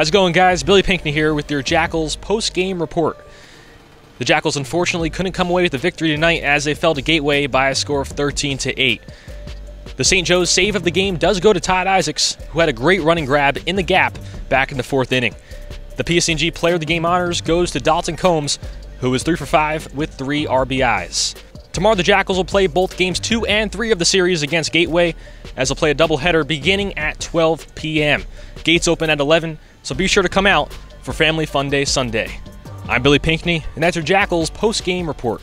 How's it going, guys? Billy Pinckney here with your Jackals post-game report. The Jackals unfortunately couldn't come away with the victory tonight as they fell to Gateway by a score of 13 to 8. The St. Joe's save of the game does go to Todd Isaacs, who had a great running grab in the gap back in the fourth inning. The PSE&G player of the game honors goes to Dalton Combs, who was 3 for 5 with 3 RBIs. Tomorrow, the Jackals will play both games 2 and 3 of the series against Gateway, as they'll play a doubleheader beginning at 12 p.m. Gates open at 11, so be sure to come out for Family Fun Day Sunday. I'm Billy Pinckney, and that's your Jackals post-game report.